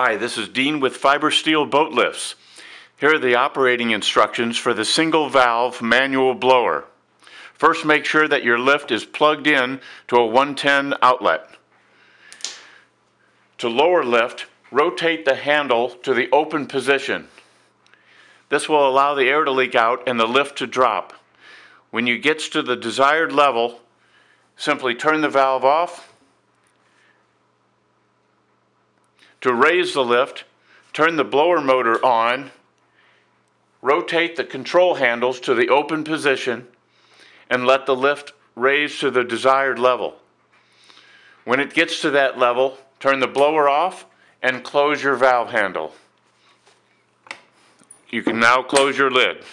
Hi, this is Dean with Fibersteel Boat Lifts. Here are the operating instructions for the single valve manual blower. First, make sure that your lift is plugged in to a 110 outlet. To lower lift, rotate the handle to the open position. This will allow the air to leak out and the lift to drop. When you get to the desired level, simply turn the valve off. To raise the lift, turn the blower motor on, rotate the control handles to the open position, and let the lift raise to the desired level. When it gets to that level, turn the blower off and close your valve handle. You can now close your lid.